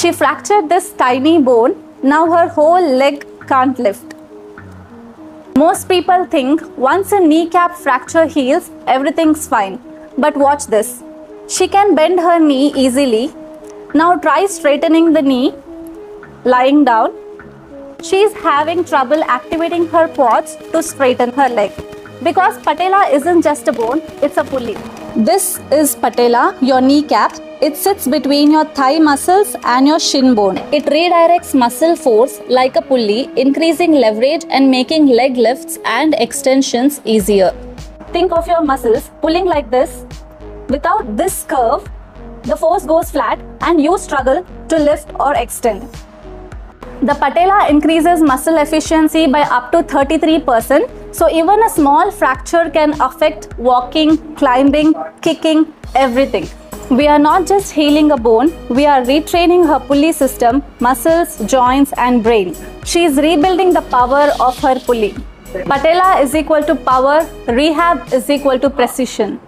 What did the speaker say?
She fractured this tiny bone. Now her whole leg can't lift. Most people think once a kneecap fracture heals, everything's fine. But watch this. She can bend her knee easily. Now try straightening the knee, lying down. She is having trouble activating her quads to straighten her leg. Because patella isn't just a bone, it's a pulley. This is patella, your kneecap. It sits between your thigh muscles and your shin bone. It redirects muscle force like a pulley, increasing leverage and making leg lifts and extensions easier. Think of your muscles pulling like this. Without this curve, the force goes flat and you struggle to lift or extend. The patella increases muscle efficiency by up to 33%. So even a small fracture can affect walking, climbing, kicking, everything. We are not just healing a bone, we are retraining her pulley system, muscles, joints, and brain. She is rebuilding the power of her pulley. Patella is equal to power, rehab is equal to precision.